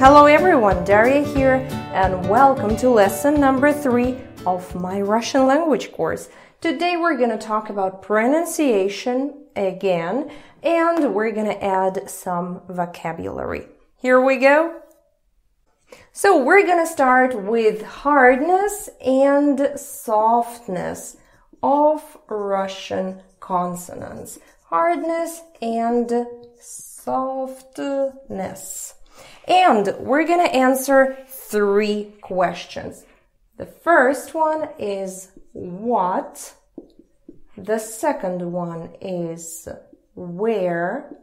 Hello everyone, Daria here, and welcome to lesson number three of my Russian language course. Today we're going to talk about pronunciation again, and we're going to add some vocabulary. Here we go. So we're going to start with hardness and softness of Russian consonants. Hardness and softness. And we're going to answer three questions. The first one is what? The second one is where?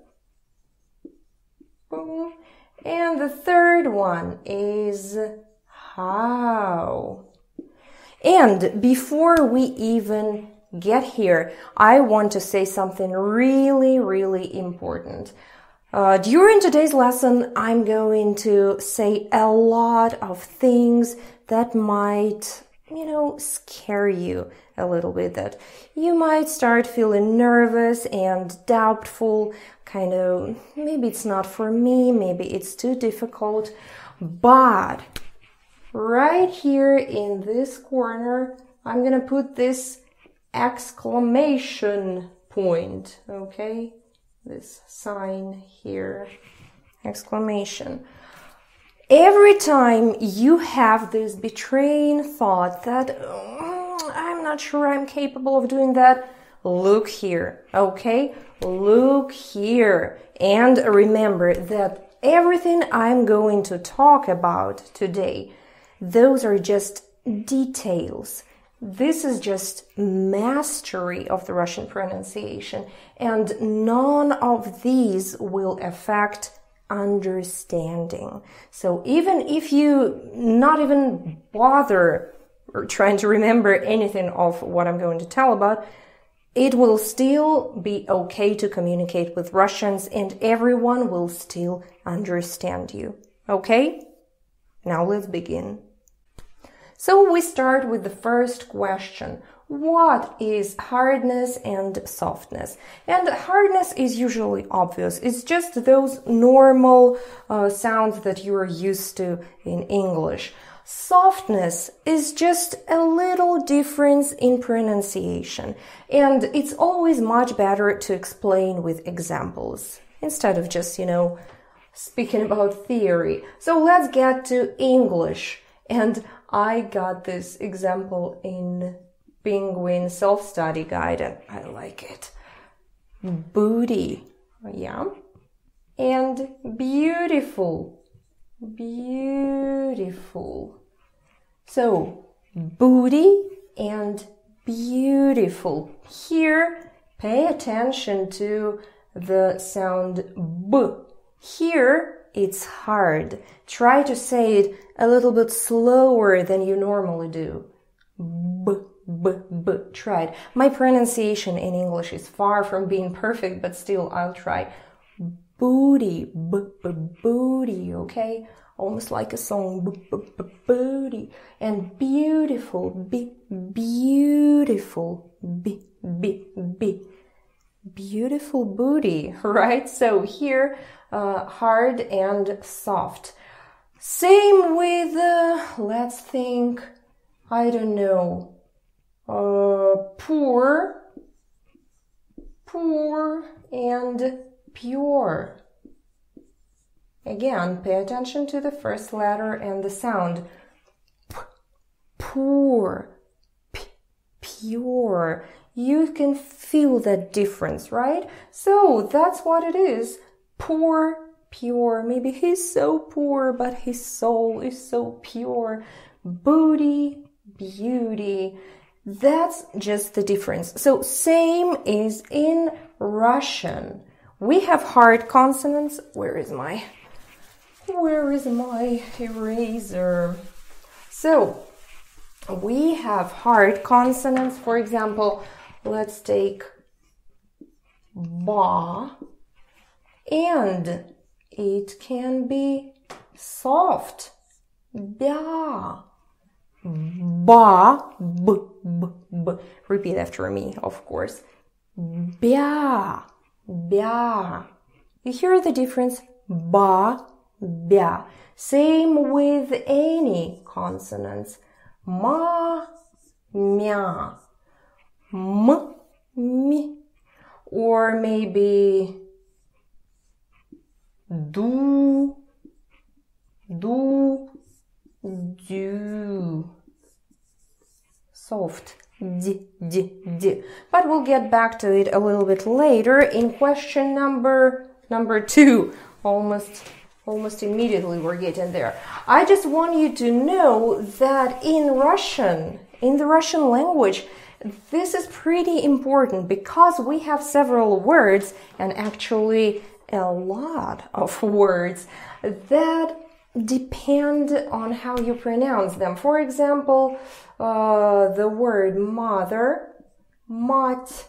And the third one is how? And before we even get here, I want to say something really, really important. Uh, during today's lesson, I'm going to say a lot of things that might, you know, scare you a little bit. That you might start feeling nervous and doubtful, kind of, maybe it's not for me, maybe it's too difficult. But right here in this corner, I'm gonna put this exclamation point, okay? This sign here, exclamation. Every time you have this betraying thought that oh, I'm not sure I'm capable of doing that, look here, okay? Look here. And remember that everything I'm going to talk about today, those are just details. This is just mastery of the Russian pronunciation, and none of these will affect understanding. So even if you not even bother trying to remember anything of what I'm going to tell about, it will still be okay to communicate with Russians and everyone will still understand you. Okay? Now let's begin. So we start with the first question. What is hardness and softness? And hardness is usually obvious. It's just those normal uh, sounds that you are used to in English. Softness is just a little difference in pronunciation. And it's always much better to explain with examples instead of just, you know, speaking about theory. So let's get to English. And I got this example in Penguin Self Study Guide and I like it. Booty, yeah. And beautiful, beautiful. So, booty and beautiful. Here, pay attention to the sound b. Here, it's hard. Try to say it a little bit slower than you normally do. B, b, b. Try it. My pronunciation in English is far from being perfect, but still I'll try. Booty, b, b, booty, okay? Almost like a song, b, b, b, booty. And beautiful, b, beautiful, b, b, b. Beautiful booty, right? So here, uh, hard and soft. Same with, uh, let's think, I don't know, uh, poor, poor and pure. Again, pay attention to the first letter and the sound. P poor, P pure. You can feel that difference, right? So that's what it is poor, pure. Maybe he's so poor, but his soul is so pure. Booty, beauty. That's just the difference. So same is in Russian. We have hard consonants. Where is my, where is my eraser? So we have hard consonants. For example, let's take ba and it can be soft. Ba. Ba. B, b, b. Repeat after me, of course. Bia. Bia. You hear the difference? Ba, bia. Same with any consonants. Ma, mia, m, mi. Or maybe do, do, do. Soft. D, d, d. But we'll get back to it a little bit later in question number number two. Almost almost immediately we're getting there. I just want you to know that in Russian, in the Russian language, this is pretty important because we have several words and actually a lot of words that depend on how you pronounce them. For example, uh, the word mother, mat,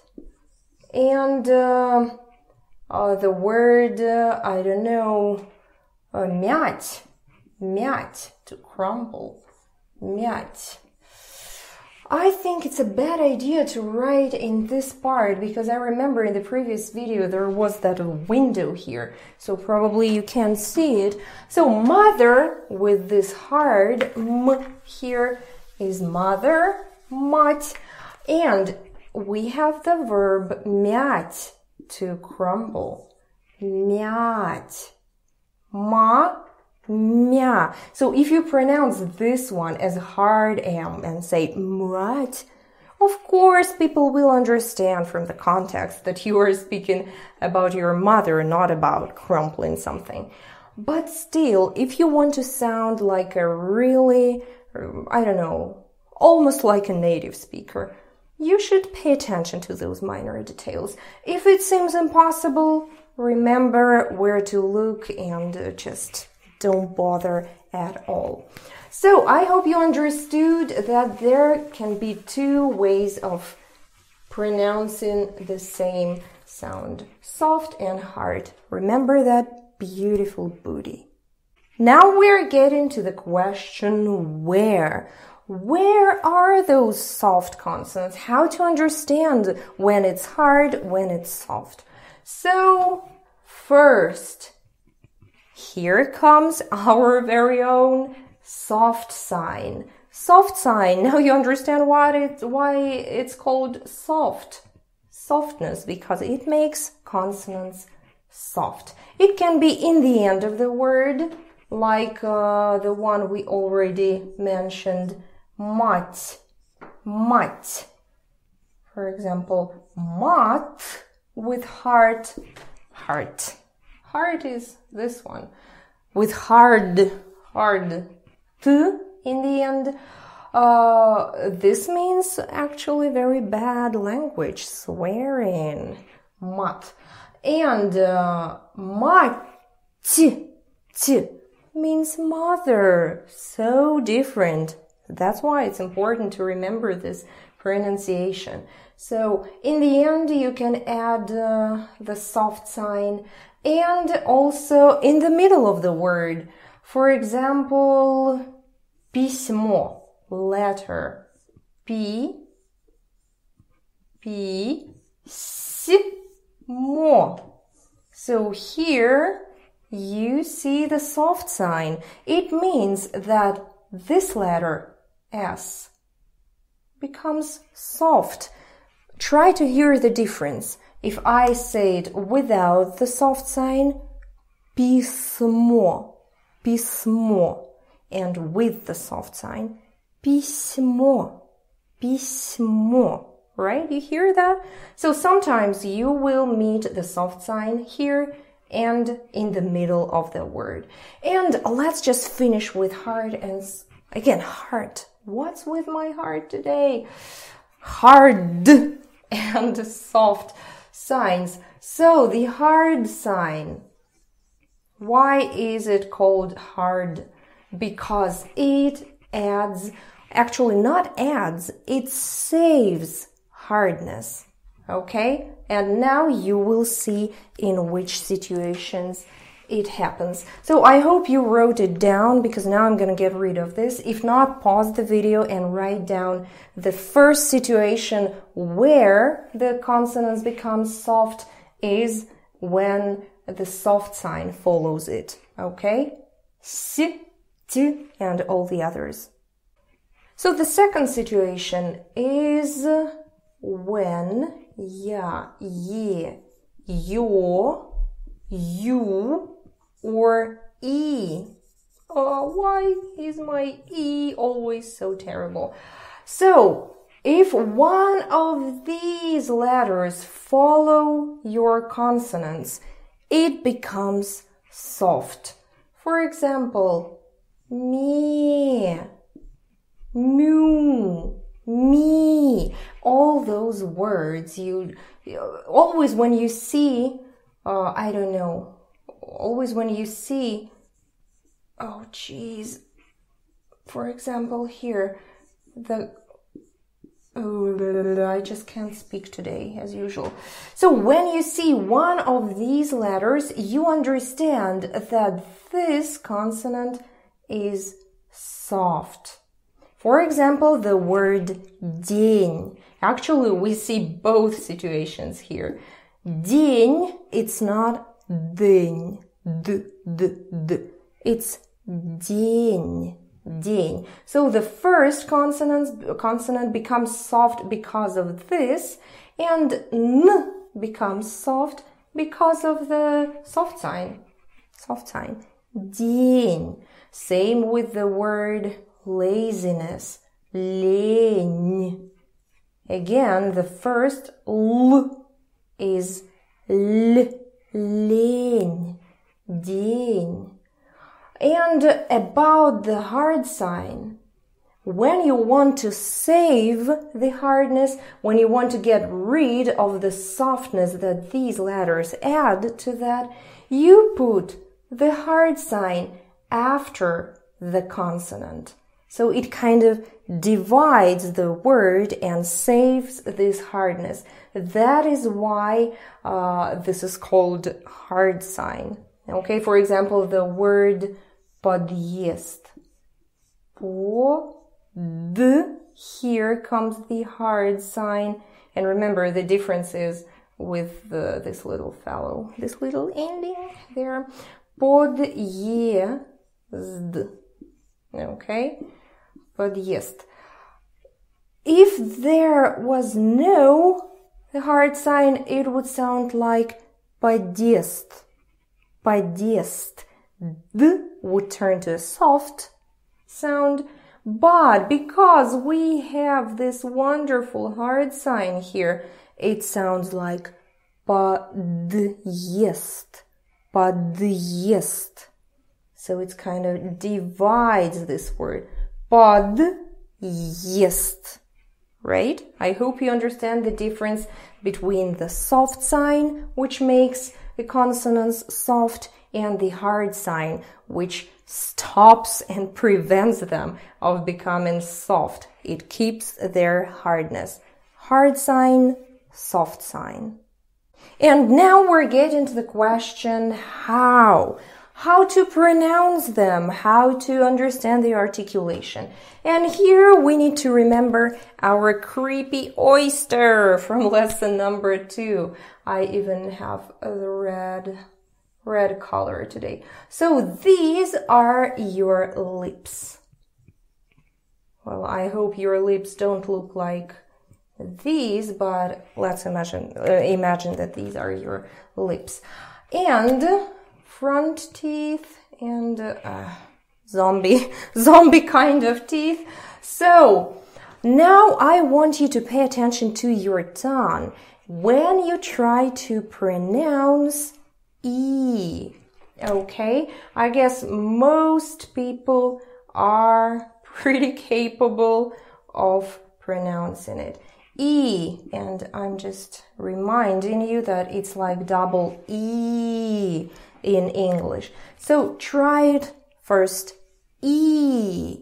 and uh, uh, the word, uh, I don't know, uh, мять, мять, to crumble, мять. I think it's a bad idea to write in this part because I remember in the previous video there was that window here, so probably you can't see it. So mother with this hard m here is mother, mat, and we have the verb мять to crumble. мять. Ma, mya. So if you pronounce this one as hard M and say what, of course people will understand from the context that you are speaking about your mother, not about crumpling something. But still, if you want to sound like a really, I don't know, almost like a native speaker, you should pay attention to those minor details. If it seems impossible, remember where to look and uh, just don't bother at all. So I hope you understood that there can be two ways of pronouncing the same sound soft and hard. Remember that beautiful booty. Now we're getting to the question where. Where are those soft consonants? How to understand when it's hard, when it's soft. So, first, here comes our very own soft sign. Soft sign. Now you understand why it, why it's called soft. Softness because it makes consonants soft. It can be in the end of the word, like uh, the one we already mentioned, mat, mat. For example, mat with heart, heart. Heart is this one. With hard, hard, t in the end. Uh, this means actually very bad language, swearing, mat. And uh, t means mother. So different. That's why it's important to remember this pronunciation. So in the end, you can add uh, the soft sign and also in the middle of the word. For example, письмо, letter. P, P, mo. So here you see the soft sign. It means that this letter S becomes soft Try to hear the difference. If I say it without the soft sign, письмо, письмо, and with the soft sign, письмо, письмо. Right? You hear that? So sometimes you will meet the soft sign here and in the middle of the word. And let's just finish with hard and again, heart. What's with my heart today? Hard and soft signs. So the hard sign. Why is it called hard? Because it adds, actually not adds, it saves hardness. Okay? And now you will see in which situations it happens. So I hope you wrote it down because now I'm going to get rid of this. If not, pause the video and write down the first situation where the consonants become soft is when the soft sign follows it. Okay? S, t, and all the others. So the second situation is when ya, ye, your, you, or e. Oh, why is my e always so terrible? So, if one of these letters follow your consonants, it becomes soft. For example, me, mu, me, all those words you always when you see, uh, I don't know, always when you see, oh geez, for example here, the Oh, I just can't speak today as usual. So when you see one of these letters, you understand that this consonant is soft. For example, the word день. Actually, we see both situations here. День, it's not день, d, d, d. It's день ding. So the first consonant, consonant becomes soft because of this, and n becomes soft because of the soft sign. Soft sign. День. Same with the word laziness. Лень. Again, the first l is l. Лень. День. And about the hard sign, when you want to save the hardness, when you want to get rid of the softness that these letters add to that, you put the hard sign after the consonant. So it kind of divides the word and saves this hardness. That is why uh, this is called hard sign. Okay, for example, the word подъезд. Под. Here comes the hard sign. And remember, the difference is with the, this little fellow, this little ending there. Подъезд. Okay? Подъезд. If there was no the hard sign, it would sound like подъезд. Подъезд the would turn to a soft sound. But because we have this wonderful hard sign here, it sounds like подъезд, подъезд. So it's kind of divides this word. Podjest. Right? I hope you understand the difference between the soft sign, which makes the consonants soft, and the hard sign, which stops and prevents them of becoming soft. It keeps their hardness. Hard sign, soft sign. And now we're getting to the question how. How to pronounce them, how to understand the articulation. And here we need to remember our creepy oyster from lesson number two. I even have the red red color today. So these are your lips. Well, I hope your lips don't look like these, but let's imagine uh, imagine that these are your lips. And front teeth and uh, zombie zombie kind of teeth. So, now I want you to pay attention to your tongue when you try to pronounce E. Okay, I guess most people are pretty capable of pronouncing it. E, and I'm just reminding you that it's like double E in English. So try it first. E.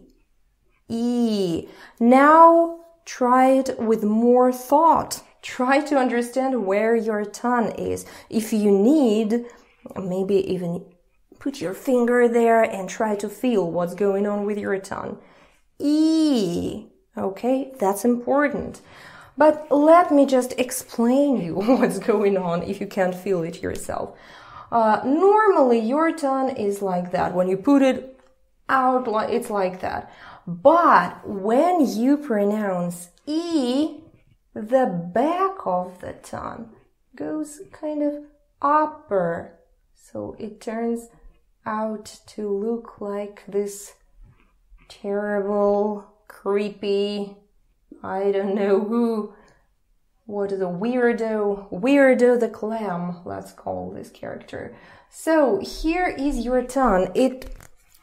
E. Now try it with more thought. Try to understand where your tongue is. If you need, maybe even put your finger there and try to feel what's going on with your tongue. E. Okay, that's important. But let me just explain you what's going on if you can't feel it yourself. Uh, normally, your tongue is like that. When you put it out, it's like that. But when you pronounce E, the back of the tongue goes kind of upper. So it turns out to look like this terrible, creepy, I don't know who, what is a weirdo, weirdo the clam, let's call this character. So here is your tongue. It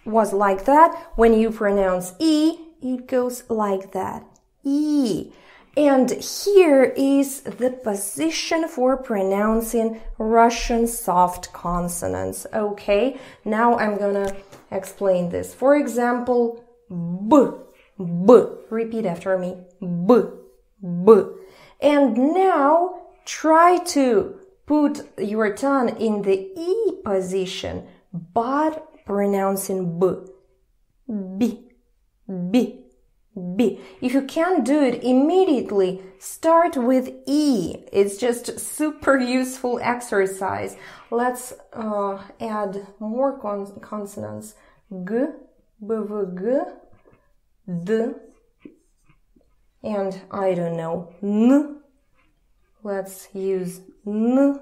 was like that. When you pronounce E, it goes like that. E. And here is the position for pronouncing Russian soft consonants. Okay, now I'm gonna explain this. For example, B, B. Repeat after me. B, B. And now try to put your tongue in the E position, but pronouncing B. B, B. B. If you can't do it immediately, start with E. It's just super useful exercise. Let's uh, add more con consonants. G, B, V, G, D, and I don't know, N. Let's use N,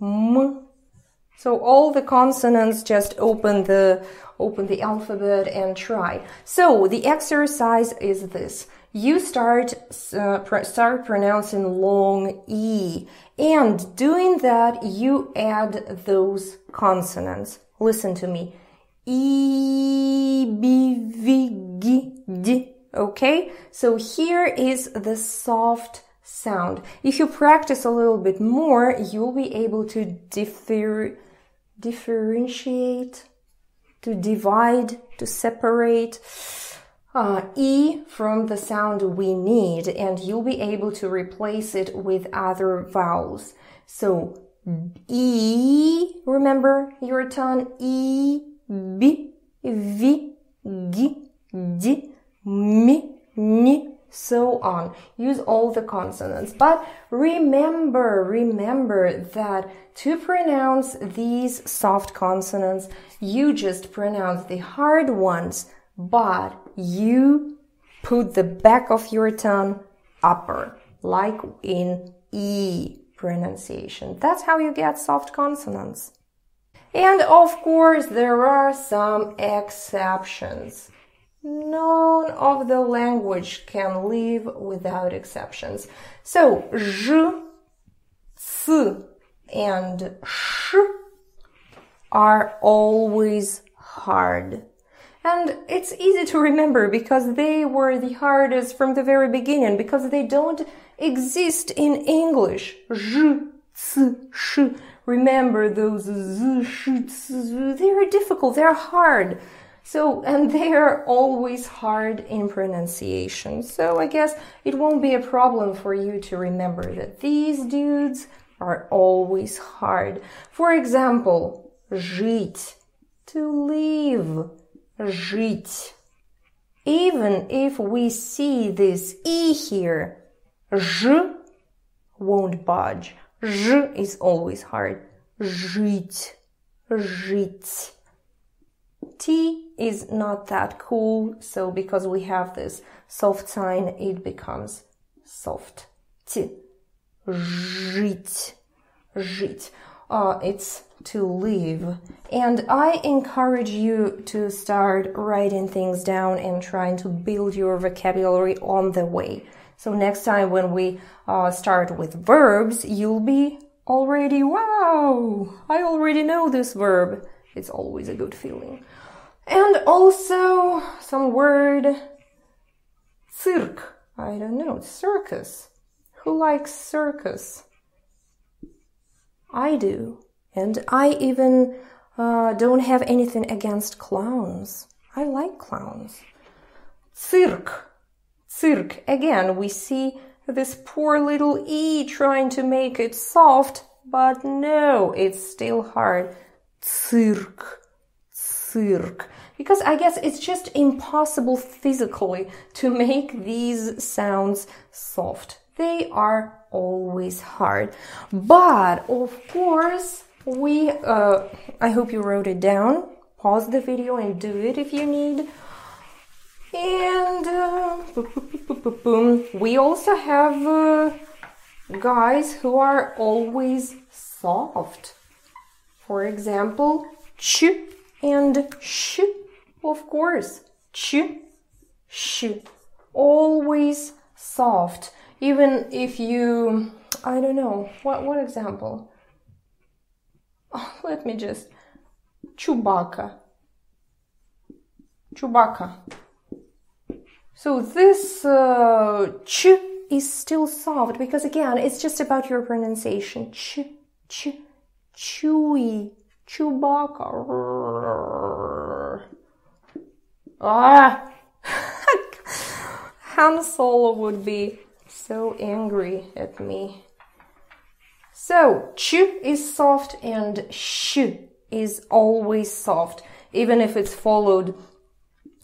M. So all the consonants just open the open the alphabet and try. So the exercise is this. You start uh, pr start pronouncing long e and doing that you add those consonants. Listen to me. E b v g d. Okay? So here is the soft sound. If you practice a little bit more, you'll be able to differ differentiate to divide, to separate uh, E from the sound we need, and you'll be able to replace it with other vowels. So, E, remember your tongue, E, B, V, G, D, M, N, so on. Use all the consonants. But remember, remember that to pronounce these soft consonants, you just pronounce the hard ones, but you put the back of your tongue upper, like in E pronunciation. That's how you get soft consonants. And of course, there are some exceptions. None of the language can live without exceptions. So, zh, c, and sh are always hard. And it's easy to remember because they were the hardest from the very beginning because they don't exist in English. Zh, c, sh. Remember those z, sh, z, they're difficult, they're hard. So, and they are always hard in pronunciation. So I guess it won't be a problem for you to remember that these dudes are always hard. For example, жить, to live, жить. Even if we see this E here, ж won't budge. Ж is always hard. Жить, жить. T is not that cool, so because we have this soft sign, it becomes soft. T. Жить. Жить. Uh, it's to live. And I encourage you to start writing things down and trying to build your vocabulary on the way. So next time when we uh, start with verbs, you'll be already, wow, I already know this verb. It's always a good feeling. And also some word cirque. I don't know, circus. Who likes circus? I do. And I even uh, don't have anything against clowns. I like clowns. Cirque. Cirque. Again, we see this poor little E trying to make it soft, but no, it's still hard. Cirque. Cirque because I guess it's just impossible physically to make these sounds soft. They are always hard. But of course, we, uh, I hope you wrote it down. Pause the video and do it if you need. And uh, boom, we also have uh, guys who are always soft. For example, ch and sh, of course. Ch, sh, always soft. Even if you, I don't know, what, what example? Let me just, Chewbacca. Chewbacca. So this uh, ch is still soft because again, it's just about your pronunciation. Ch, ch, chewy, Chewbacca. Ah, Han Solo would be so angry at me. So, ch is soft and sh is always soft, even if it's followed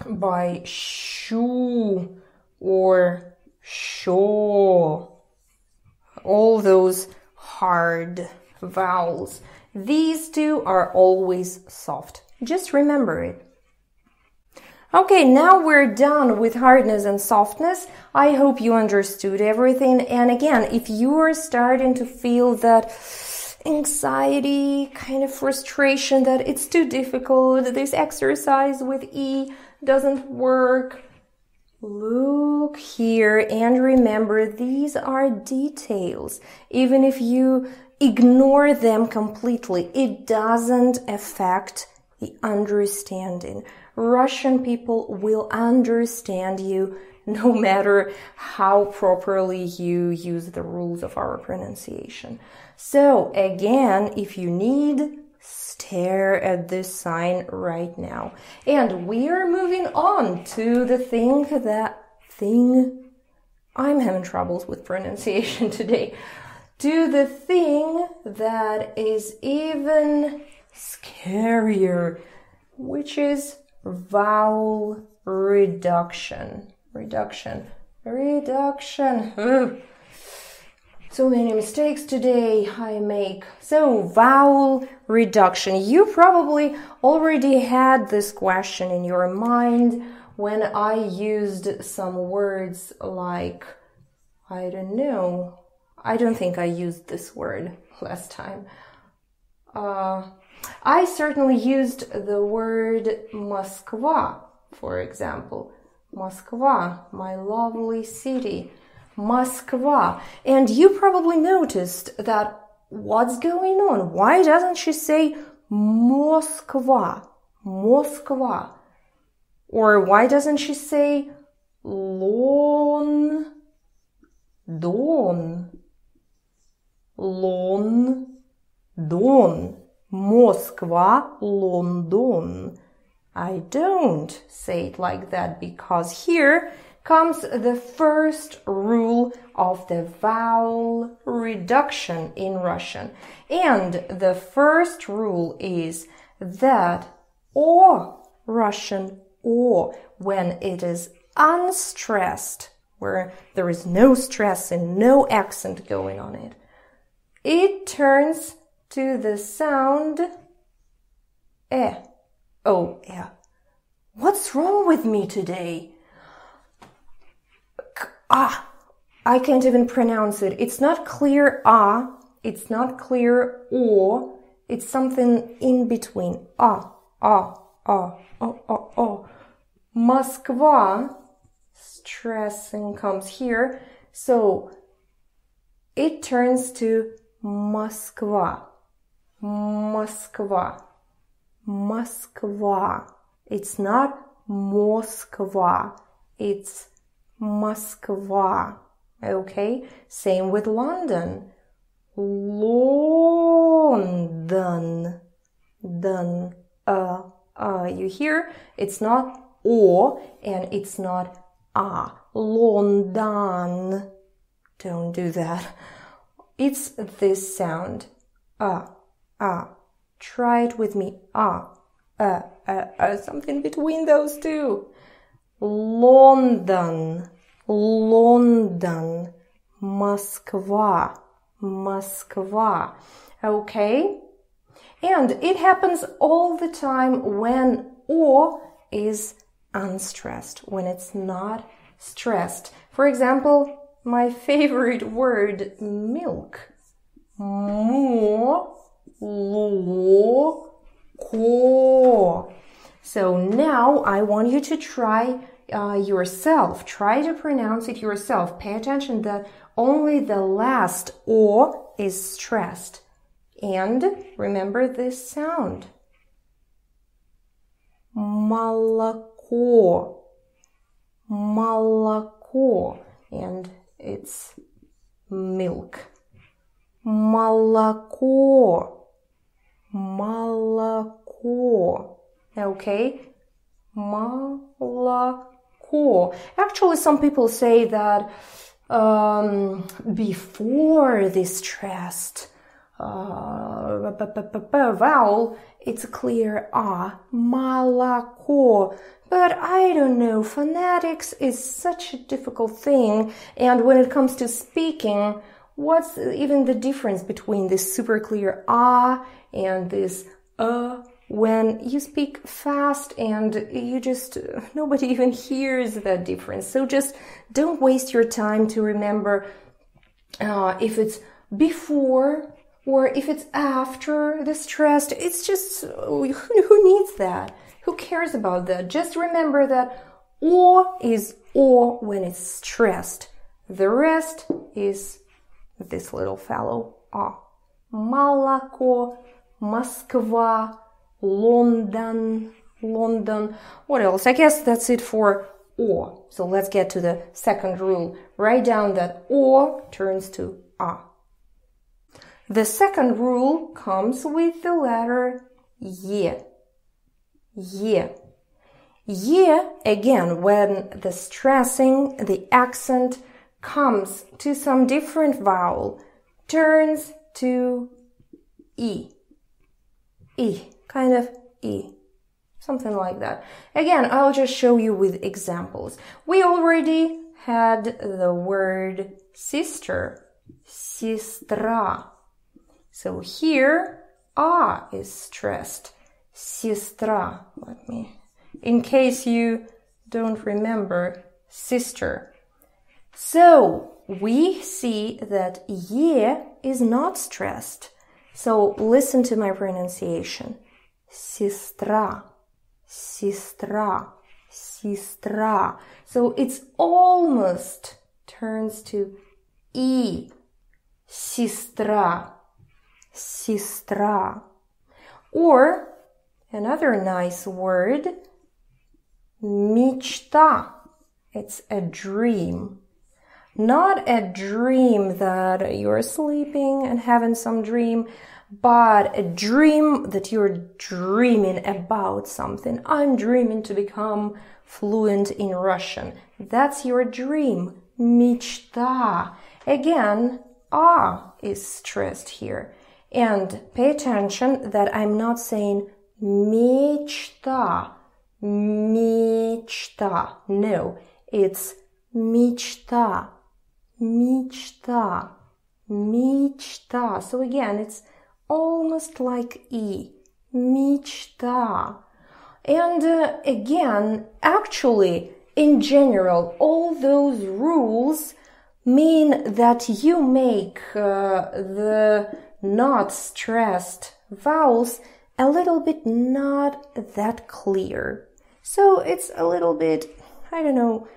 by shu or sho. All those hard vowels. These two are always soft. Just remember it. Okay, now we're done with hardness and softness. I hope you understood everything. And again, if you are starting to feel that anxiety, kind of frustration that it's too difficult, this exercise with E doesn't work, look here and remember these are details. Even if you ignore them completely, it doesn't affect the understanding. Russian people will understand you no matter how properly you use the rules of our pronunciation. So again, if you need, stare at this sign right now. And we are moving on to the thing that thing I'm having troubles with pronunciation today. To the thing that is even scarier, which is vowel reduction. Reduction. Reduction. Ugh. So many mistakes today I make. So, vowel reduction. You probably already had this question in your mind when I used some words like, I don't know, I don't think I used this word last time. Uh, I certainly used the word Moskva, for example. Moskva, my lovely city. Moskva. And you probably noticed that what's going on? Why doesn't she say Moskva? Moskva. Or why doesn't she say Lon Don? Lon Don. Moskva, London. I don't say it like that because here comes the first rule of the vowel reduction in Russian. And the first rule is that or Russian or when it is unstressed, where there is no stress and no accent going on it, it turns to the sound eh. Oh, yeah. What's wrong with me today? Ah, I can't even pronounce it. It's not clear ah, it's not clear or, it's something in between. Ah, ah, ah, oh, oh, oh. Moskva, stressing comes here, so it turns to Moskva. Moskva. Moskva. It's not Moskva. It's Moskva. Okay? Same with London. London. Dun. Uh, uh. You hear? It's not o and it's not a. London. Don't do that. It's this sound. Uh ah. Try it with me. Ah, uh, uh, uh, something between those two. London, London, Moskva, Moskva. Okay? And it happens all the time when o is unstressed, when it's not stressed. For example, my favorite word, milk. Mo, lo, ko. So now I want you to try uh, yourself. Try to pronounce it yourself. Pay attention that only the last o is stressed. And remember this sound. Молоко. Молоко. And it's milk. Молоко. Молоко. Okay? Молоко. Actually, some people say that um, before this stressed uh, vowel, it's a clear ah, молоко. But I don't know, phonetics is such a difficult thing, and when it comes to speaking, what's even the difference between this super clear ah and this uh when you speak fast and you just nobody even hears that difference? So just don't waste your time to remember uh, if it's before or if it's after the stressed it's just who, needs that? Who cares about that? Just remember that or is or when it's stressed. The rest is this little fellow are Malako, Moskva, London, London. What else? I guess that's it for or. So let's get to the second rule. Write down that or turns to a. The second rule comes with the letter ye. Ye. Ye, again, when the stressing, the accent, comes to some different vowel, turns to e. E kind of E. Something like that. Again, I'll just show you with examples. We already had the word sister, sistra. So here, A is stressed. Sistra. Let me, in case you don't remember, sister. So we see that ye is not stressed. So listen to my pronunciation сестра, сестра, сестра. So it's almost turns to e, сестра, сестра. Or another nice word, мечта. It's a dream. Not a dream that you're sleeping and having some dream, but a dream that you're dreaming about something. I'm dreaming to become fluent in Russian. That's your dream. Мечта. Again, ah is stressed here. And pay attention that I'm not saying мечта. Мечта. No, it's мечта. Мечта. Мечта. So again, it's almost like E. Мечта. And uh, again, actually, in general, all those rules mean that you make uh, the not stressed vowels a little bit not that clear. So it's a little bit, I don't know,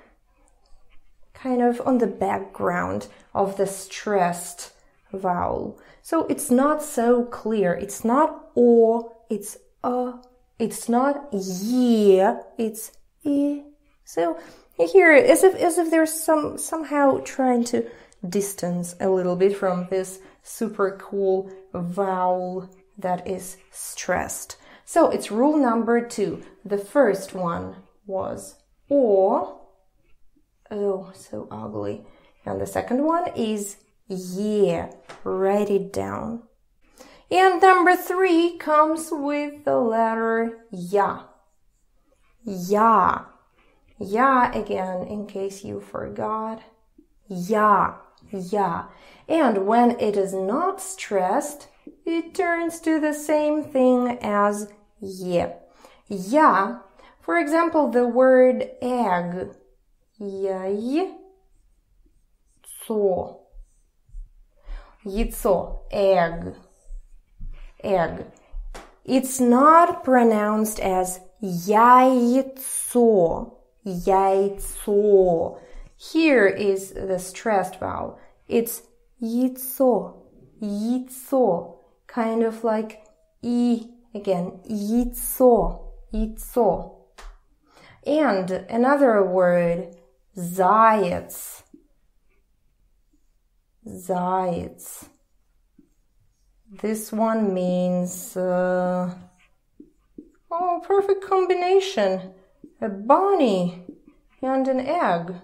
kind of on the background of the stressed vowel. So it's not so clear. It's not o, it's a, it's not yeah, it's e. So here, as if as if there's some somehow trying to distance a little bit from this super cool vowel that is stressed. So it's rule number two. The first one was o. Oh, so ugly. And the second one is yeah, write it down. And number three comes with the letter ya. Ya. Ya again, in case you forgot. Ya. Ya. And when it is not stressed, it turns to the same thing as ye. Ya, for example, the word egg. Яйцо. Яйцо. Egg. Egg. It's not pronounced as яйцо. Яйцо. Here is the stressed vowel. It's яйцо. Яйцо. Kind of like e again. Яйцо. Яйцо. And another word, заяц. Заяц. This one means, uh, oh, perfect combination. A bunny and an egg.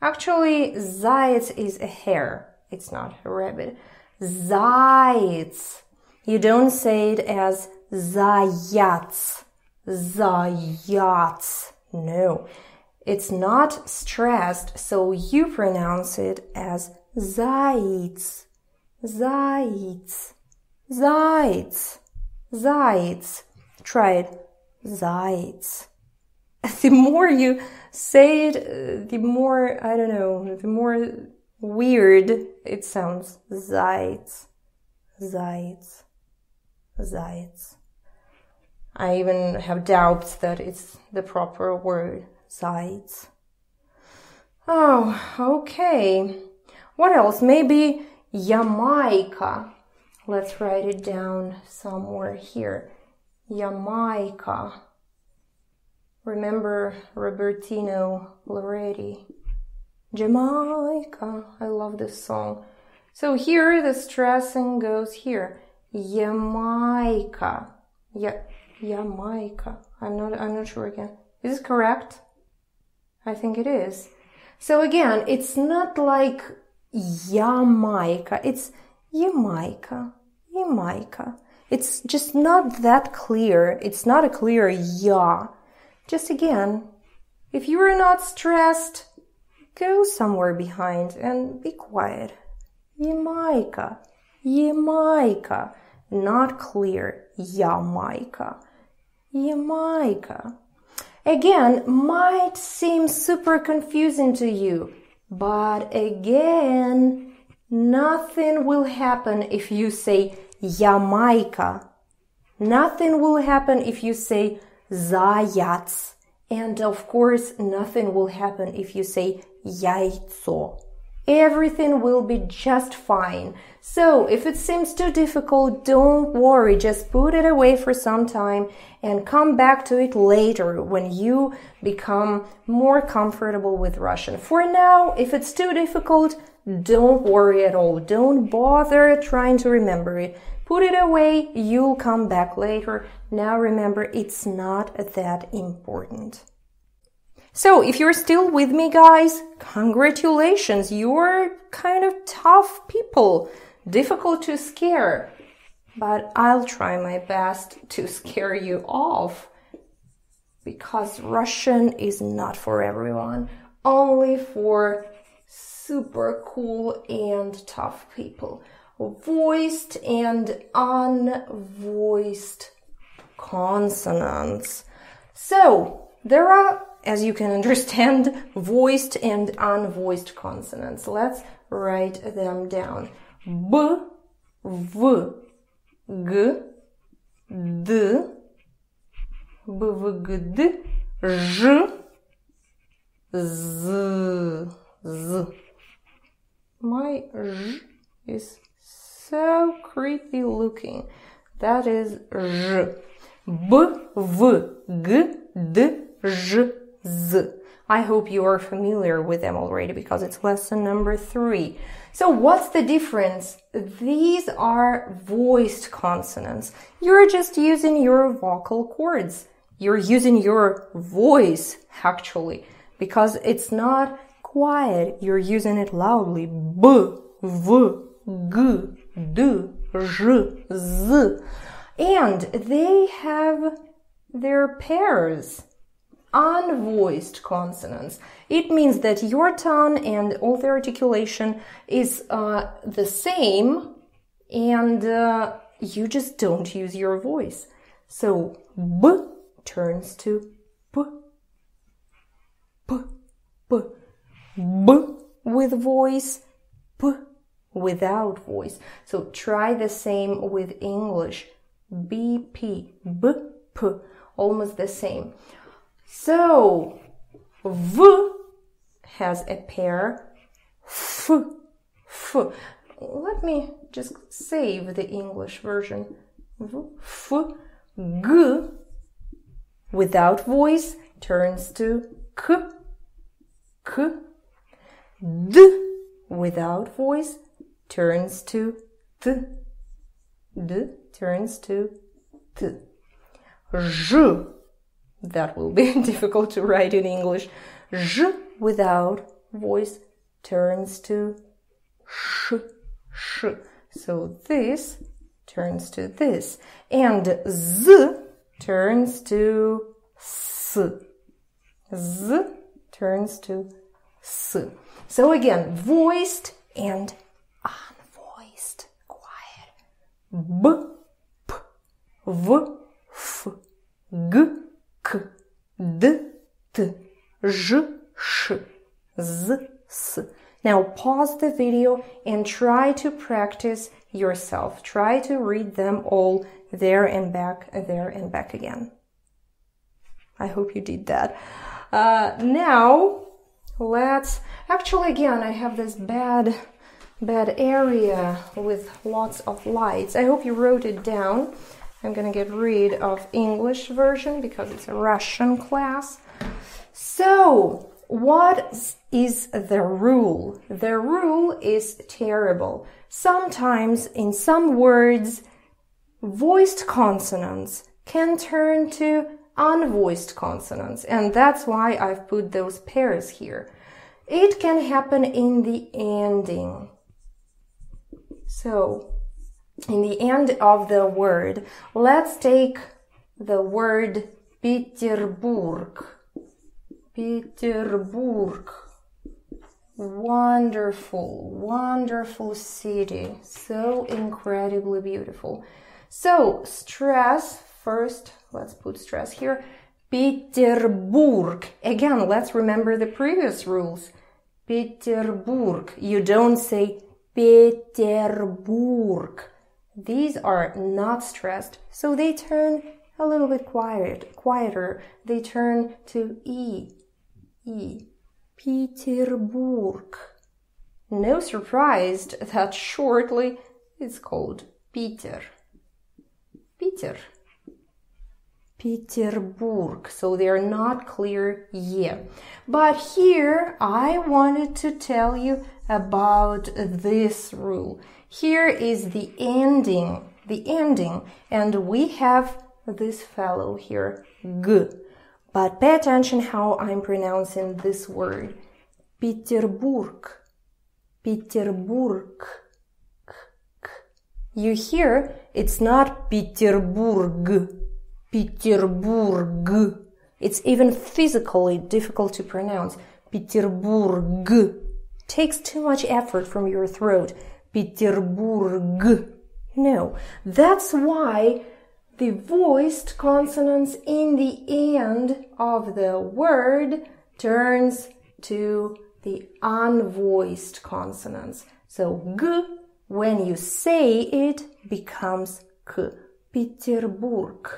Actually, zаяц is a hare. It's not a rabbit. Zаяц. You don't say it as zаяц. Zаяц. No. It's not stressed, so you pronounce it as Zaiz. Zaiz. Zaiz. Zaiz. Try it. Zaiz. The more you say it, uh, the more, I don't know, the more weird it sounds. Zaiz. Zaiz. Zaiz. I even have doubts that it's the proper word sides. Oh, okay. What else? Maybe Jamaica. Let's write it down somewhere here. Jamaica. Remember Robertino Loreti. Jamaica. I love this song. So here the stressing goes here. Jamaica. Yeah, Jamaica. I'm not I'm not sure again. Is this correct? I think it is. So again, it's not like Jamaica. It's Jamaica. Jamaica. It's just not that clear. It's not a clear ya. Just again, if you are not stressed, go somewhere behind and be quiet. Jamaica. Jamaica. Not clear. Jamaica. Jamaica Again, might seem super confusing to you. But again, nothing will happen if you say Jamaica. Nothing will happen if you say Zаяц. And of course, nothing will happen if you say Яйцо. Everything will be just fine. So, if it seems too difficult, don't worry. Just put it away for some time and come back to it later when you become more comfortable with Russian. For now, if it's too difficult, don't worry at all. Don't bother trying to remember it. Put it away. You'll come back later. Now remember, it's not that important. So, if you're still with me, guys, congratulations. You're kind of tough people, difficult to scare. But I'll try my best to scare you off because Russian is not for everyone, only for super cool and tough people. Voiced and unvoiced consonants. So, there are as you can understand, voiced and unvoiced consonants. Let's write them down. B, V, G, D, B, V, G, D, J, Z, Z. My J is so creepy looking. That is J. B, V, G, D, J, z. I hope you are familiar with them already because it's lesson number three. So what's the difference? These are voiced consonants. You're just using your vocal cords. You're using your voice actually because it's not quiet. You're using it loudly. B, V, G, D, J, Z. And they have their pairs unvoiced consonants. It means that your tongue and all the articulation is uh, the same and uh, you just don't use your voice. So b turns to p, p, p, b with voice, p without voice. So try the same with English. B, P, B, P, almost the same. So V has a pair, F, F. Let me just save the English version. V, F, G without voice turns to K, K. D without voice turns to T. D turns to T. That will be difficult to write in English. J without voice turns to sh, sh. So this turns to this. And z turns to s. Z turns to s. So again, voiced and unvoiced. Quiet. B, p, v, f, g, d, t, j, sh, z, s. Now pause the video and try to practice yourself. Try to read them all there and back, there and back again. I hope you did that. Uh, now, let's actually again I have this bad bad area with lots of lights. I hope you wrote it down. I'm gonna get rid of English version because it's a Russian class. So, what is the rule? The rule is terrible. Sometimes in some words, voiced consonants can turn to unvoiced consonants, and that's why I've put those pairs here. It can happen in the ending. So, in the end of the word, let's take the word Peterburg. Peterburg. Wonderful, wonderful city. So incredibly beautiful. So, stress first, let's put stress here. Peterburg. Again, let's remember the previous rules. Peterburg. You don't say Peterburg. These are not stressed, so they turn a little bit quiet, quieter. They turn to E. E. Peterburg. No surprise that shortly it's called Peter. Peter. Peterburg. So they are not clear yet. But here I wanted to tell you about this rule. Here is the ending, the ending, and we have this fellow here, g. But pay attention how I'm pronouncing this word. Peterburg. Peterburg. You hear it's not Peterburg Peterburg. It's even physically difficult to pronounce. Peterburg. Takes too much effort from your throat. Peterburg. No, that's why the voiced consonants in the end of the word turns to the unvoiced consonants. So g, when you say it, becomes k. Peterburg.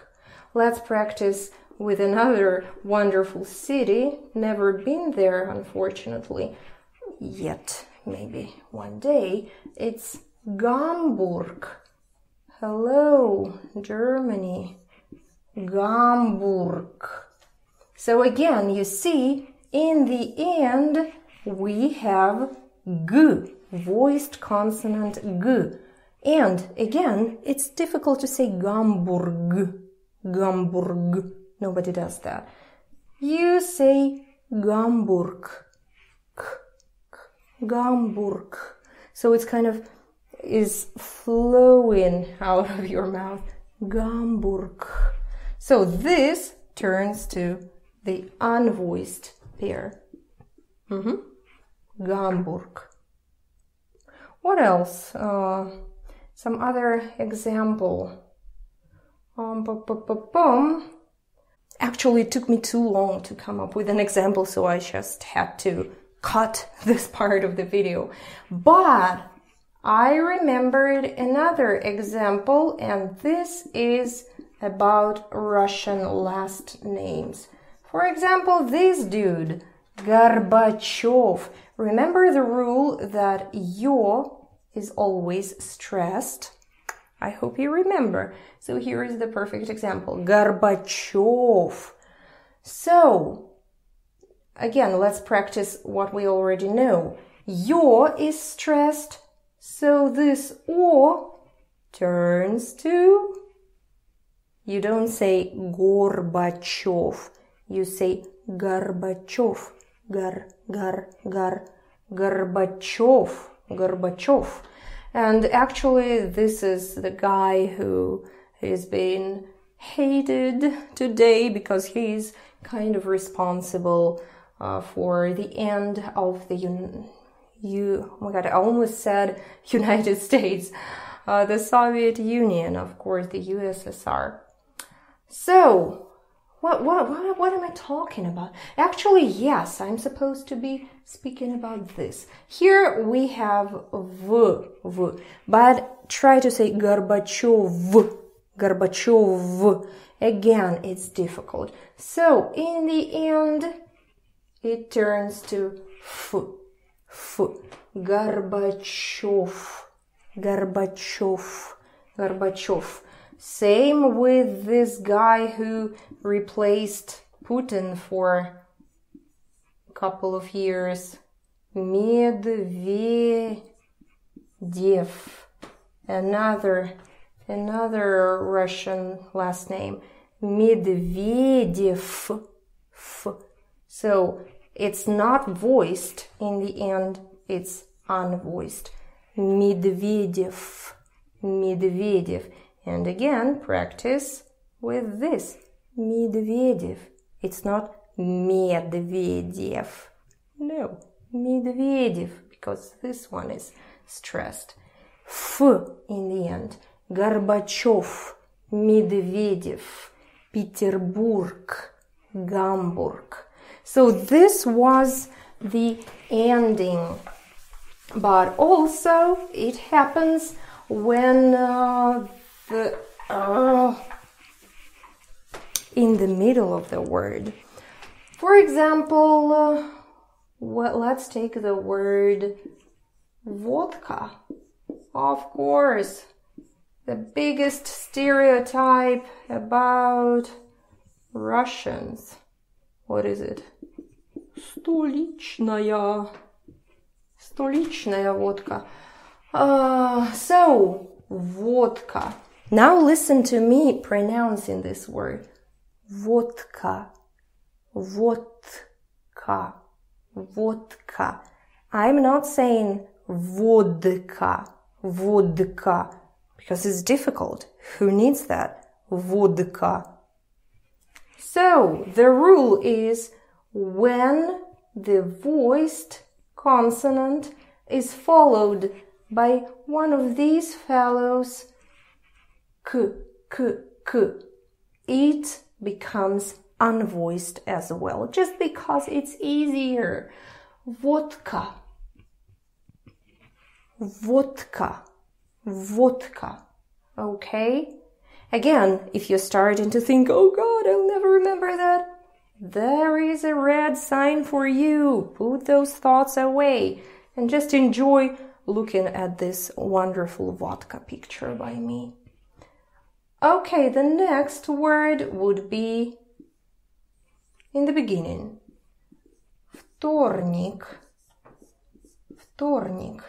Let's practice with another wonderful city. Never been there, unfortunately, yet. Maybe one day. It's Gamburg. Hello, Germany. Gamburg. So again, you see, in the end, we have g, voiced consonant g. And again, it's difficult to say Gamburg, Gamburg. Nobody does that. You say Hamburg. Hamburg. So it's kind of is flowing out of your mouth. Hamburg. So this turns to the unvoiced pair. Mm-hmm. Hamburg. What else? Uh, some other example. Um. Actually, it took me too long to come up with an example, so I just had to cut this part of the video. But I remembered another example, and this is about Russian last names. For example, this dude, Gorbachev. Remember the rule that yo is always stressed? I hope you remember. So here is the perfect example. Gorbachev. So, again, let's practice what we already know. Your is stressed, so this or turns to. You don't say Gorbachev, you say Gorbachev. Gar, gar, gar, Gorbachev, Gorbachev. And actually, this is the guy who has been hated today because he's kind of responsible uh, for the end of the un- you oh my god i almost said united states uh, the soviet union of course the ussr so what, what what what am i talking about? Actually yes i'm supposed to be speaking about this. Here we have v v but try to say gorbachev gorbachev. Again it's difficult. So in the end it turns to f f gorbachev gorbachev gorbachev. Same with this guy who replaced putin for a couple of years. Medvedev. Another another russian last name. Medvedev. So it's not voiced in the end, it's unvoiced. Medvedev, Medvedev. And again, practice with this. Medvedev. It's not Medvedev. No, Medvedev, because this one is stressed. F in the end. Gorbachev, Medvedev, Peterburg, Hamburg. So this was the ending. But also it happens when uh, the uh, in the middle of the word. For example, uh, let's take the word vodka. Of course, the biggest stereotype about Russians. What is it? Столичная. Столичная водка. Uh, so, vodka. Now listen to me pronouncing this word. Vodka. Vodka. Vodka. I'm not saying vodka. Vodka. Because it's difficult. Who needs that? Vodka. So, the rule is when the voiced consonant is followed by one of these fellows, k, k, k, it becomes unvoiced as well, just because it's easier. Vodka, vodka, vodka. Okay? Again, if you're starting to think, oh god, I'll never remember that, there is a red sign for you. Put those thoughts away and just enjoy looking at this wonderful vodka picture by me. Okay, the next word would be in the beginning. Вторник. Вторник.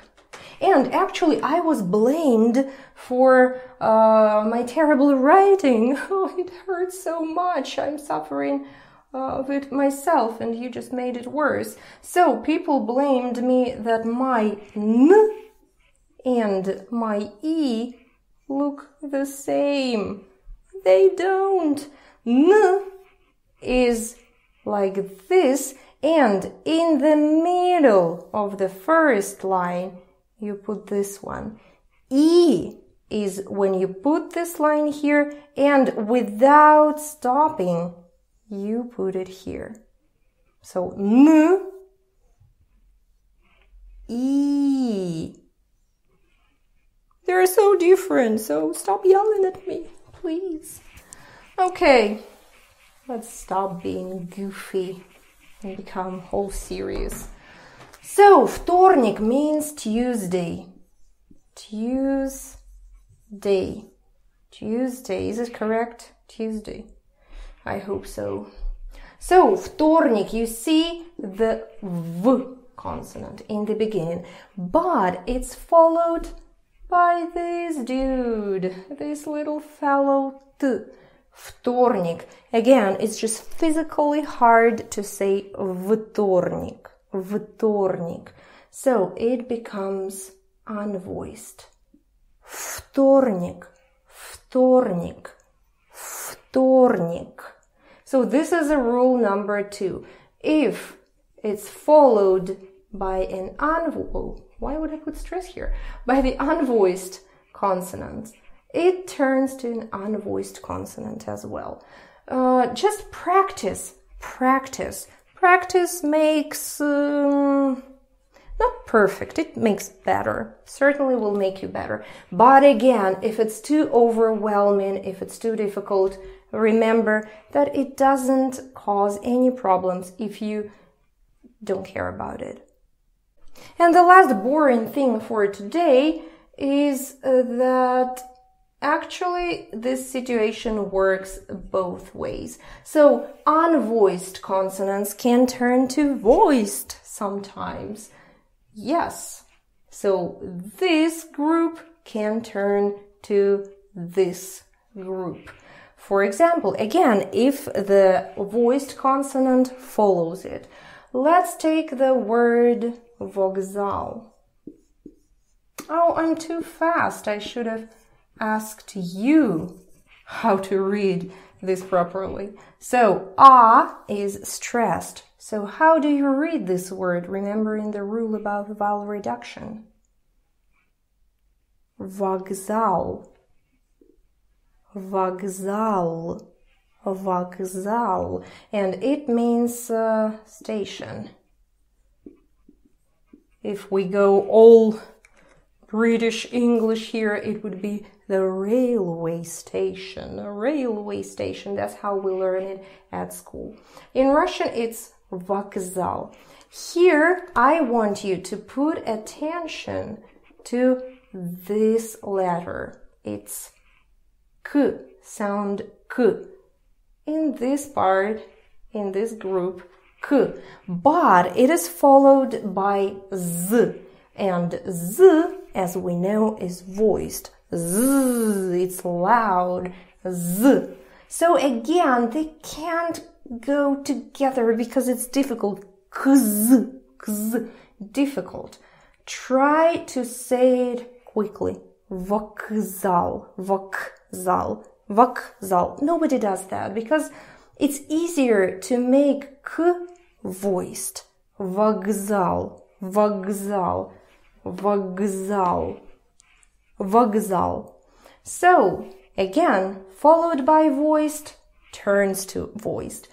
And actually, I was blamed for uh, my terrible writing. Oh, it hurts so much. I'm suffering uh, of it myself, and you just made it worse. So people blamed me that my n and my e look the same. They don't. N is like this, and in the middle of the first line, you put this one. E is when you put this line here and without stopping, you put it here. So n, e. They're so different, so stop yelling at me, please. Okay, let's stop being goofy and become whole serious. So, вторник means Tuesday. Tuesday. Tuesday. Is it correct? Tuesday. I hope so. So, вторник, you see the V consonant in the beginning, but it's followed by this dude, this little fellow T. Вторник. Again, it's just physically hard to say вторник. Вторник. So it becomes unvoiced. Вторник. Вторник. Вторник. So this is a rule number two. If it's followed by an unvoiced, why would I put stress here? By the unvoiced consonant, it turns to an unvoiced consonant as well. Uh, just practice, practice. Practice makes um, not perfect, it makes better. Certainly will make you better. But again, if it's too overwhelming, if it's too difficult, remember that it doesn't cause any problems if you don't care about it. And the last boring thing for today is uh, that actually this situation works both ways. So unvoiced consonants can turn to voiced sometimes. Yes. So this group can turn to this group. For example, again, if the voiced consonant follows it, let's take the word vokzal. Oh, I'm too fast. I should have asked you how to read this properly. So, a is stressed. So, how do you read this word, remembering the rule about vowel reduction? Vokzal. Vokzal. Vokzal. And it means uh, station. If we go all British English here, it would be the railway station. A railway station, that's how we learn it at school. In Russian, it's vokzal. Here, I want you to put attention to this letter. It's k, sound k. In this part, in this group, k, but it is followed by z, and z, as we know, is voiced. Z, it's loud. Z. So again, they can't go together because it's difficult. Kz, kz, difficult. Try to say it quickly. Vokzal, vokzal, vokzal. Nobody does that because it's easier to make k voiced. Vokzal, vokzal, vokzal, vokzal. So, again, followed by voiced turns to voiced.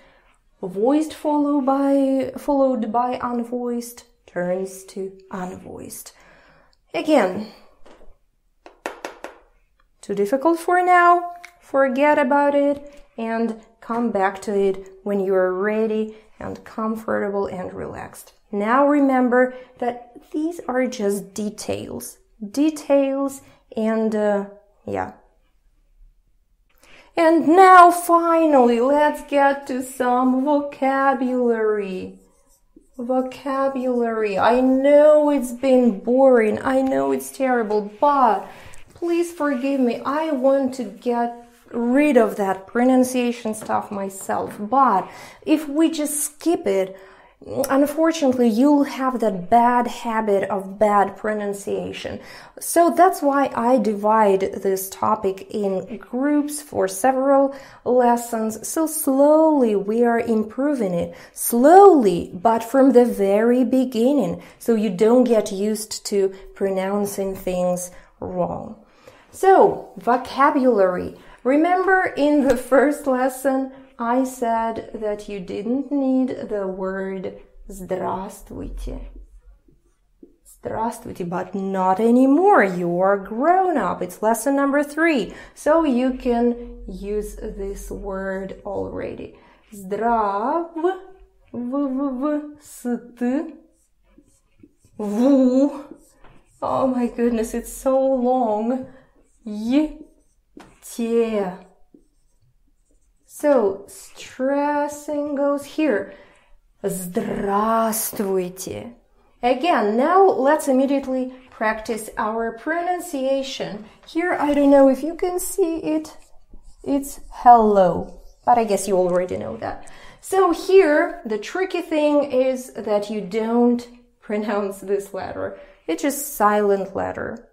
Voiced followed by followed by unvoiced turns to unvoiced. Again, too difficult for now? Forget about it and come back to it when you are ready and comfortable and relaxed. Now remember that these are just details. Details and uh, yeah. And now finally, let's get to some vocabulary. Vocabulary. I know it's been boring. I know it's terrible, but please forgive me. I want to get rid of that pronunciation stuff myself. But if we just skip it, unfortunately you'll have that bad habit of bad pronunciation so that's why i divide this topic in groups for several lessons so slowly we are improving it slowly but from the very beginning so you don't get used to pronouncing things wrong So, vocabulary. Remember in the first lesson, I said that you didn't need the word здравствуйте. Здравствуйте, but not anymore. You are grown up. It's lesson number three. So you can use this word already. Здрав, в, в, в, ст, в. Oh my goodness, it's so long. Y, те. So stressing goes here. Здравствуйте. Again, now let's immediately practice our pronunciation. Here, I don't know if you can see it. It's hello, but I guess you already know that. So here, the tricky thing is that you don't pronounce this letter. It's just silent letter.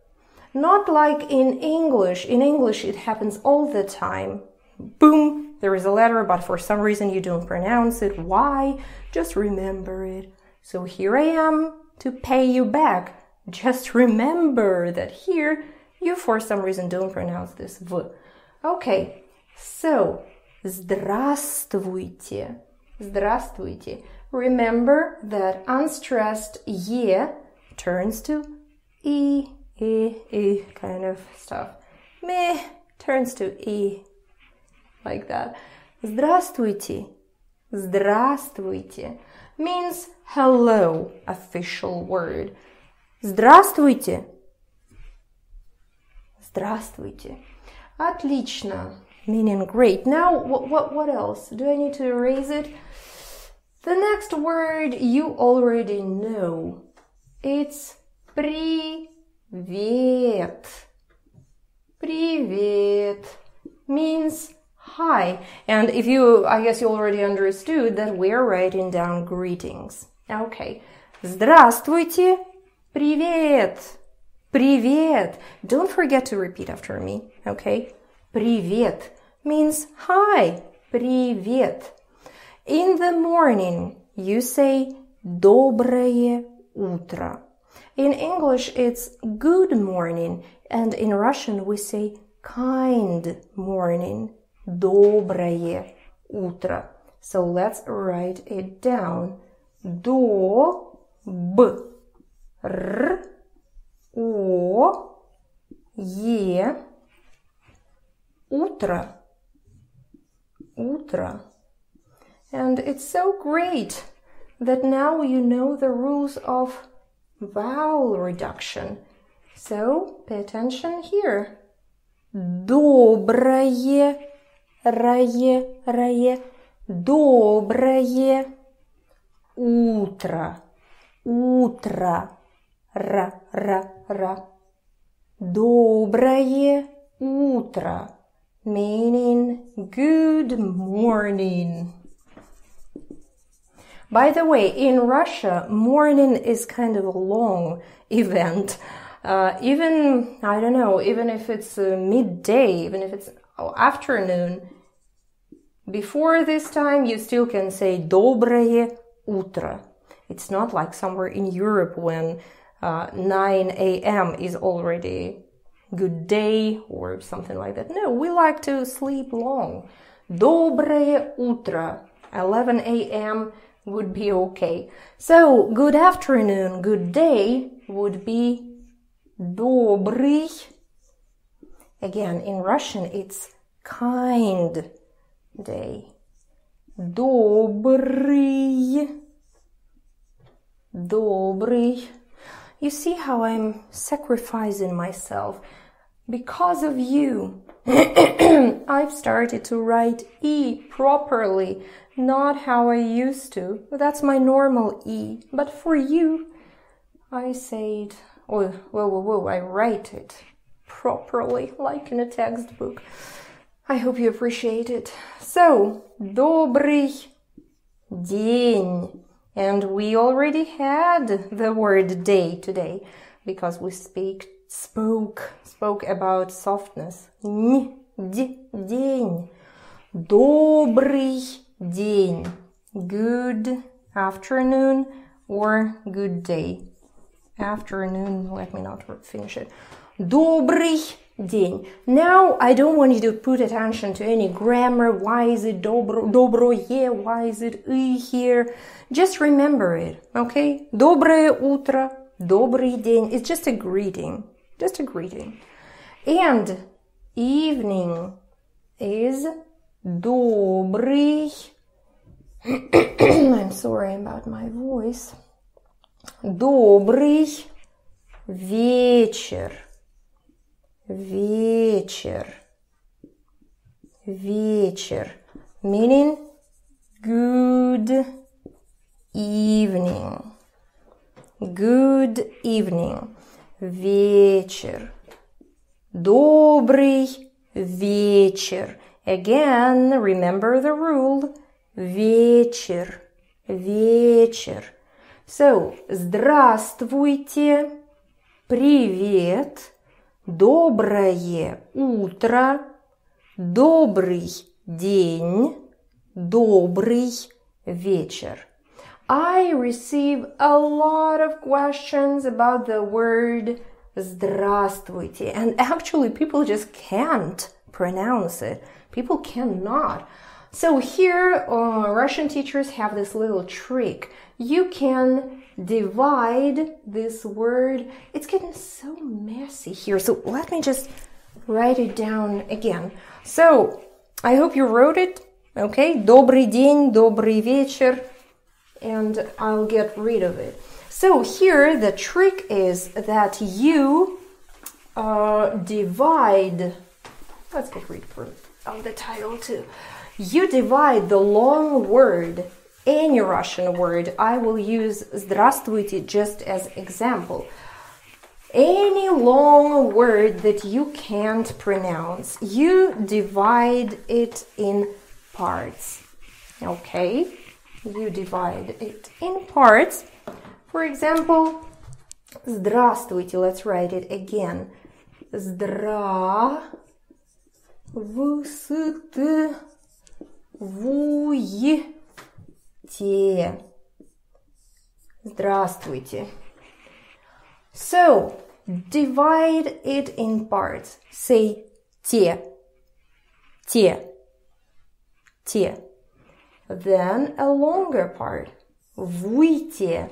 Not like in English. In English, it happens all the time. Boom, there is a letter, but for some reason you don't pronounce it. Why? Just remember it. So here I am to pay you back. Just remember that here you for some reason don't pronounce this v. Okay, so здравствуйте. Здравствуйте. Remember that unstressed ye turns to e, e, e kind of stuff. Me turns to e, like that. Здравствуйте. Здравствуйте means hello, official word. Здравствуйте. Здравствуйте. Отлично. Meaning great. Now, what, what, what else? Do I need to erase it? The next word you already know. It's привет. Привет means hi. And if you, I guess you already understood that we're writing down greetings. Okay. Здравствуйте. Привет. Привет. Don't forget to repeat after me, okay? Привет means hi. Привет. In the morning, you say доброе утро. In English, it's good morning, and in Russian, we say kind morning. Доброе утро. So let's write it down. До, б, р, о, е, утро. Утро. And it's so great that now you know the rules of vowel reduction. So pay attention here. Доброе рае, рае, доброе утро, утро, ра, ра, ра. Доброе утро, meaning good morning. By the way, in Russia, morning is kind of a long event. Uh, even, I don't know, even if it's uh, midday, even if it's afternoon, before this time, you still can say доброе утро. It's not like somewhere in Europe when uh, 9 a.m. is already good day or something like that. No, we like to sleep long. Доброе утро. 11 a.m. would be okay. So, good afternoon, good day would be добрый. Again, in Russian, it's kind day. Добрый. Добрый. You see how I'm sacrificing myself. Because of you, I've started to write E properly, not how I used to. That's my normal E. But for you, I say it, oh, whoa, whoa, whoa, I write it properly, like in a textbook. I hope you appreciate it. So, добрый день. And we already had the word day today because we speak, spoke, spoke about softness. Н, д, день. Добрый день. Good afternoon or good day. Afternoon, let me not finish it. Добрый день. Now I don't want you to put attention to any grammar. Why is it добро, доброе? Why is it и here? Just remember it, okay? Доброе утро, добрый день. It's just a greeting, just a greeting. And evening is добрый. I'm sorry about my voice. Добрый вечер. Вечер. Вечер. Meaning good evening. Good evening. Вечер. Добрый вечер. Again, remember the rule. Вечер. Вечер. So, здравствуйте. Привет. Доброе утро. Добрый день. Добрый вечер. I receive a lot of questions about the word здравствуйте. And actually, people just can't pronounce it. People cannot. So here, uh, Russian teachers have this little trick. You can divide this word. It's getting so messy here. So let me just write it down again. So I hope you wrote it. Okay. Добрый день, добрый вечер. And I'll get rid of it. So here the trick is that you uh, divide. Let's get rid of the title too. You divide the long word any Russian word, I will use здравствуйте just as example. Any long word that you can't pronounce, you divide it in parts. Okay? You divide it in parts. For example, здравствуйте. Let's write it again. Здравствуй те. Здравствуйте. So, divide it in parts. Say те. Те. Те. Then a longer part. Выйти.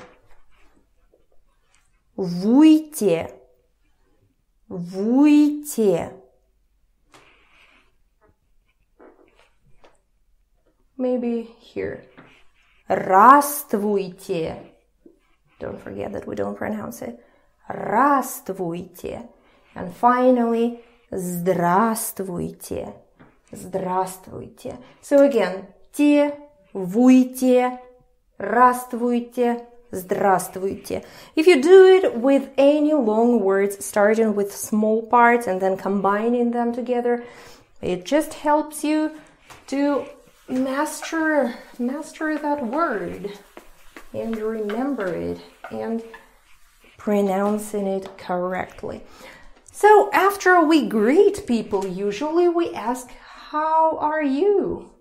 Выйти. Выйти. Maybe here. Раствуйте. Don't forget that we don't pronounce it. Раствуйте. And finally, здравствуйте. Здравствуйте. So again, те, вуйте, раствуйте, здравствуйте. If you do it with any long words, starting with small parts and then combining them together, it just helps you to master master that word and remember it and pronouncing it correctly. So after we greet people, usually we ask, How are you?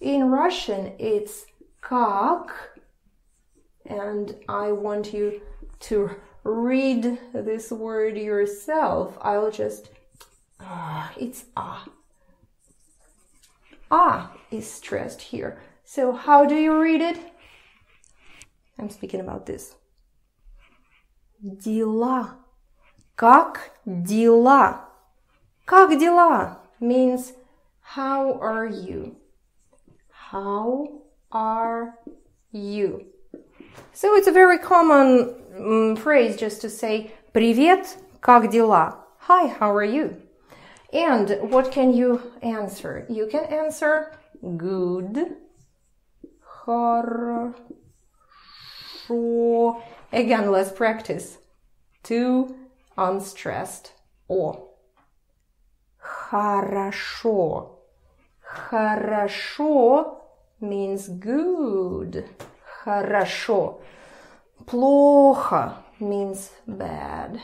In Russian, it's как, and I want you to read this word yourself. I'll just, uh, it's ah. Ah is stressed here. So how do you read it? I'm speaking about this. Дела. Как дела? Как дела means how are you? How are you? So it's a very common um, phrase just to say Привет, как дела? Hi, how are you? And what can you answer? You can answer good, хорошо. Again, let's practice. Too unstressed. О. Хорошо. Хорошо means good. Хорошо. Плохо means bad.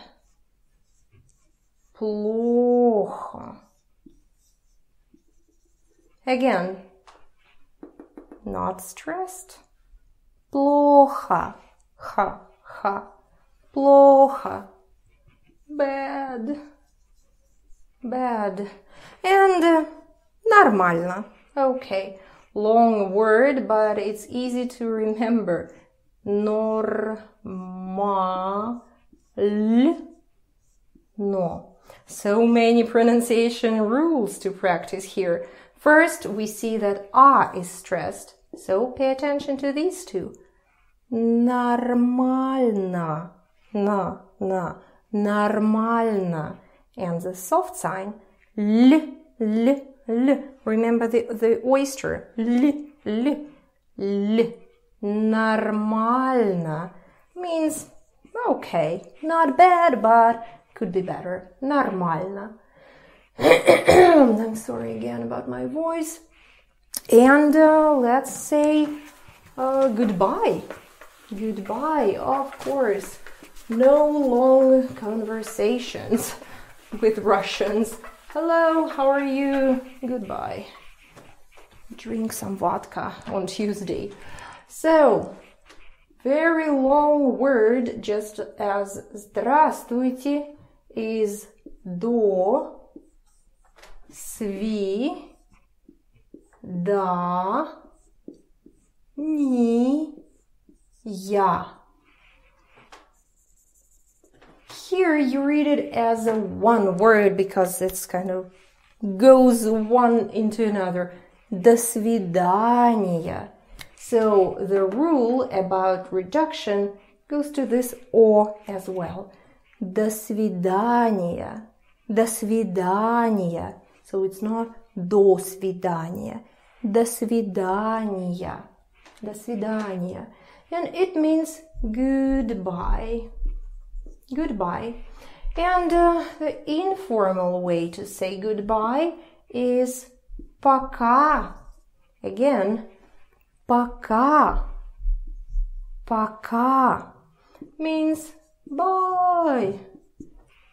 Плохо. Again, not stressed. Плохо. Ха, ха. Плохо. Bad. bad. And uh, нормально. Okay, long word, but it's easy to remember. Normal. No. So many pronunciation rules to practice here. First, we see that a is stressed. So pay attention to these two. Нормально. На, на. Нормально. And the soft sign. L, l, l. Remember the, the oyster. L, l, l. Нормально means okay, not bad, but could be better. Нормально. I'm sorry again about my voice. And uh, let's say uh, goodbye. Goodbye, of course. No long conversations with Russians. Hello, how are you? Goodbye. Drink some vodka on Tuesday. So, very long word, just as здравствуйте is до, сви, да, ни, я. Here you read it as a one word because it's kind of goes one into another. До свидания. So the rule about reduction goes to this or as well. До свидания. До свидания. So it's not до свидания. До свидания. До свидания. And it means goodbye. Goodbye. And uh, the informal way to say goodbye is пока. Again, пока. Пока means bye.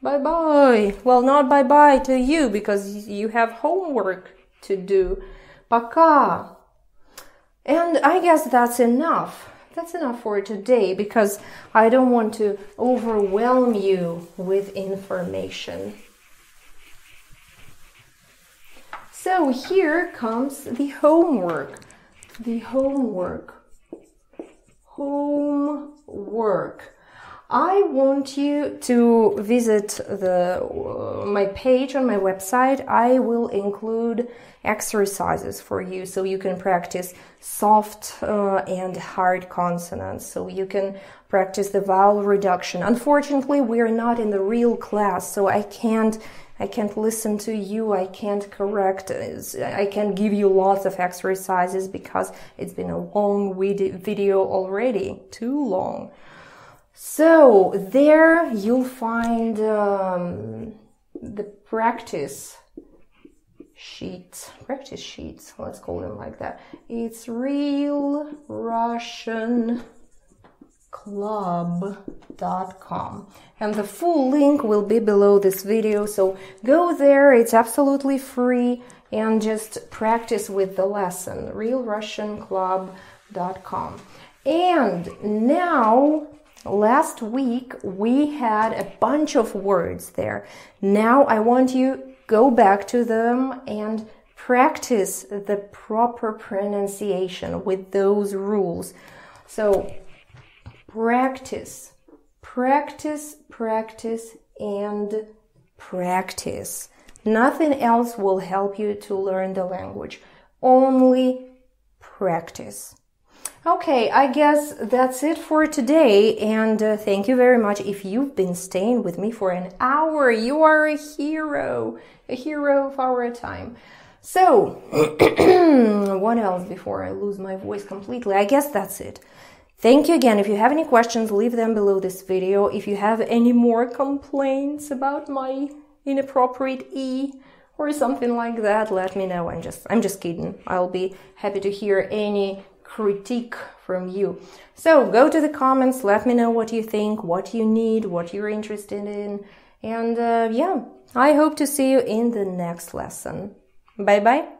Bye bye. Well, not bye bye to you because you have homework to do. Пока. And I guess that's enough. That's enough for today because I don't want to overwhelm you with information. So here comes the homework the homework. Homework. I want you to visit the uh, my page on my website. I will include exercises for you so you can practice soft uh, and hard consonants. So you can practice the vowel reduction. Unfortunately, we are not in the real class, so I can't I can't listen to you, I can't correct, I can't give you lots of exercises because it's been a long video already, too long. So there you'll find um, the practice sheets, practice sheets, let's call them like that. It's real Russian club.com and the full link will be below this video so go there it's absolutely free and just practice with the lesson. Realrussianclub.com and now last week we had a bunch of words there now i want you go back to them and practice the proper pronunciation with those rules so practice, practice, practice, and practice. Nothing else will help you to learn the language. Only practice. Okay, I guess that's it for today, and uh, thank you very much. If you've been staying with me for an hour, you are a hero, a hero of our time. So, what else before I lose my voice completely? I guess that's it. Thank you again. If you have any questions, leave them below this video. If you have any more complaints about my inappropriate E or something like that, let me know. I'm just I'm just kidding. I'll be happy to hear any critique from you. So go to the comments, let me know what you think, what you need, what you're interested in. And uh, yeah, I hope to see you in the next lesson. Bye bye.